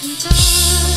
Entah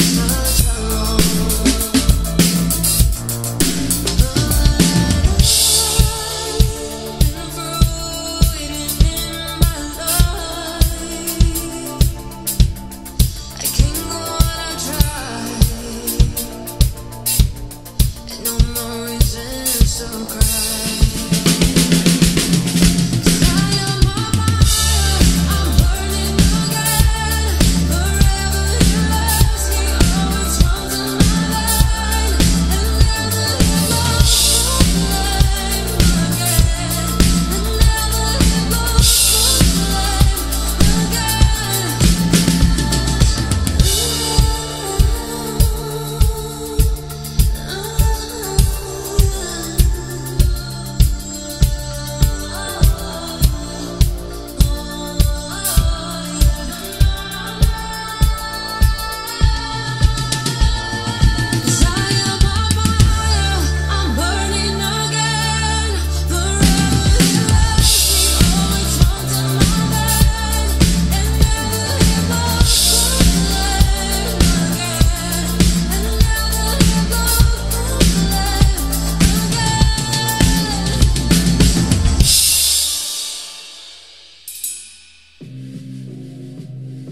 love.